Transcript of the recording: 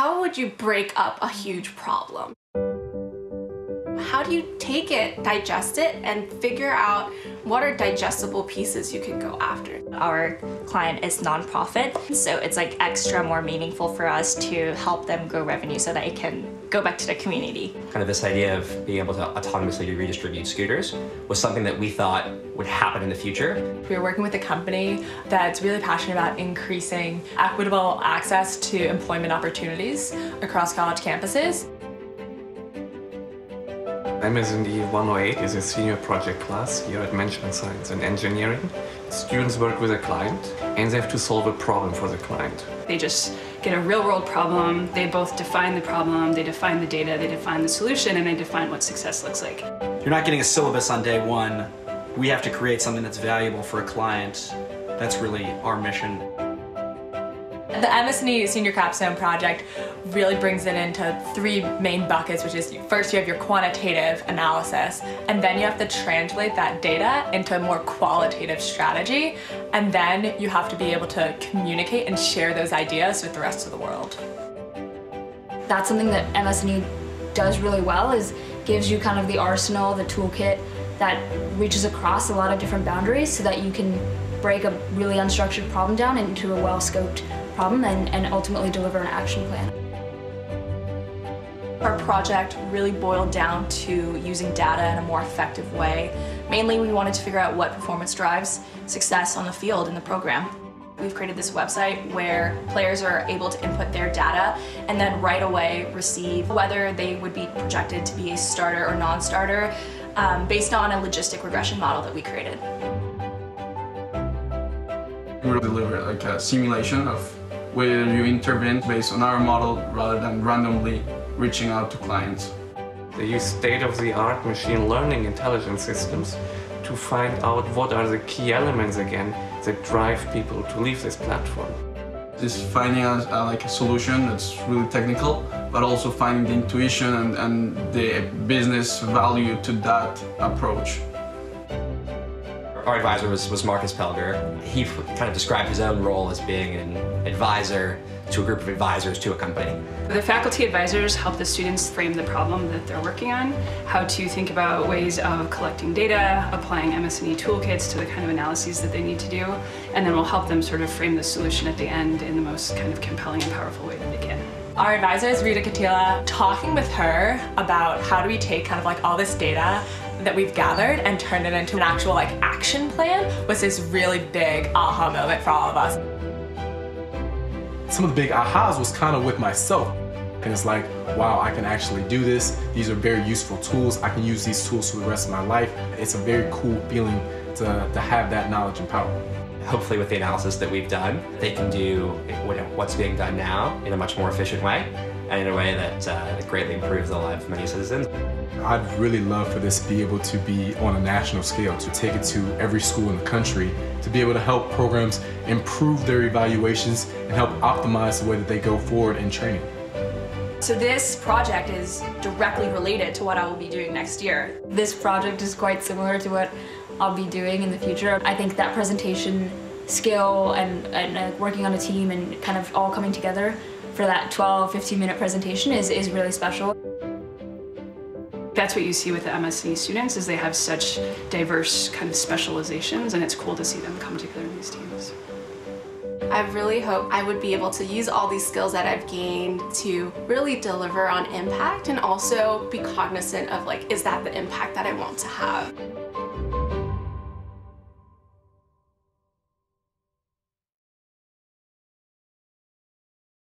how would you break up a huge problem? How do you take it, digest it, and figure out what are digestible pieces you can go after? Our client is nonprofit, so it's like extra more meaningful for us to help them grow revenue so that it can go back to the community. Kind of this idea of being able to autonomously redistribute scooters was something that we thought would happen in the future. We're working with a company that's really passionate about increasing equitable access to employment opportunities across college campuses. MS&E 108 is a senior project class here at Management Science and Engineering. Students work with a client and they have to solve a problem for the client. They just get a real world problem, they both define the problem, they define the data, they define the solution, and they define what success looks like. You're not getting a syllabus on day one. We have to create something that's valuable for a client. That's really our mission. The MS&E Senior Capstone Project really brings it into three main buckets, which is first you have your quantitative analysis, and then you have to translate that data into a more qualitative strategy, and then you have to be able to communicate and share those ideas with the rest of the world. That's something that MS&E does really well is gives you kind of the arsenal, the toolkit that reaches across a lot of different boundaries so that you can break a really unstructured problem down into a well-scoped problem and, and ultimately deliver an action plan. Our project really boiled down to using data in a more effective way. Mainly we wanted to figure out what performance drives success on the field in the program. We've created this website where players are able to input their data and then right away receive whether they would be projected to be a starter or non-starter um, based on a logistic regression model that we created. We will deliver like a simulation of whether you intervene based on our model rather than randomly reaching out to clients. They use state-of-the-art machine learning intelligence systems to find out what are the key elements again that drive people to leave this platform. Just finding a, a, uh, like a solution that's really technical, but also finding the intuition and, and the business value to that approach. Our advisor was, was Markus Pelger. He kind of described his own role as being an advisor to a group of advisors to a company. The faculty advisors help the students frame the problem that they're working on, how to think about ways of collecting data, applying MS&E toolkits to the kind of analyses that they need to do, and then we'll help them sort of frame the solution at the end in the most kind of compelling and powerful way that they can. Our advisor is Rita Katila. Talking with her about how do we take kind of like all this data that we've gathered and turned it into an actual like action plan was this really big aha moment for all of us. Some of the big ahas was kind of with myself. And it's like, wow, I can actually do this. These are very useful tools. I can use these tools for the rest of my life. It's a very cool feeling to, to have that knowledge and power. Hopefully with the analysis that we've done, they can do what's being done now in a much more efficient way and in a way that uh, greatly improves the lives of many citizens. I'd really love for this to be able to be on a national scale, to take it to every school in the country, to be able to help programs improve their evaluations and help optimize the way that they go forward in training. So this project is directly related to what I will be doing next year. This project is quite similar to what I'll be doing in the future. I think that presentation skill and, and uh, working on a team and kind of all coming together for that 12, 15 minute presentation is, is really special. That's what you see with the MS&E students is they have such diverse kind of specializations and it's cool to see them come together in these teams. I really hope I would be able to use all these skills that I've gained to really deliver on impact and also be cognizant of like, is that the impact that I want to have?